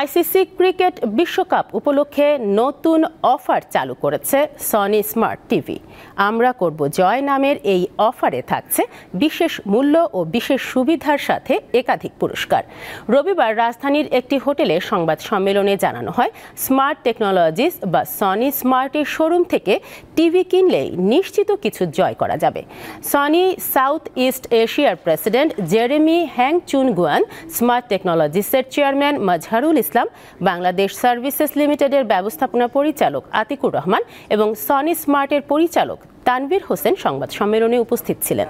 ICC cricket বিশ্বকাপ উপলক্ষে নতুন অফার চালু করেছে সনি স্মার্ট টিভি আমরা করব জয় নামের এই অফারে থাকছে বিশেষ মূল্য ও বিশেষ সুবিধার সাথে একাধিক পুরস্কার। রবিবার রাজধানীর একটি হোটেলে সংবাদ সম্মেলনে জানানো হয়, স্মার্ট টেকনোলজিস বা সনি স্মার্টের শোরুম থেকে টিভি কিনলেই নিশ্চিত কিছু জয় করা যাবে। সনি সাউথ ইস্ট এশিয়ার president Jeremy Hang Chun Guan smart টেকনোলজিসের chairman Mazharul Islam, Bangladesh services লিমিটেডের ব্যবস্থাপনা পরিচালক আতিকুর রহমান এবং সনি স্মার্টের পরিচালক তানভীর হোসেন সংবাদ সম্মেলনে উপস্থিত ছিলেন।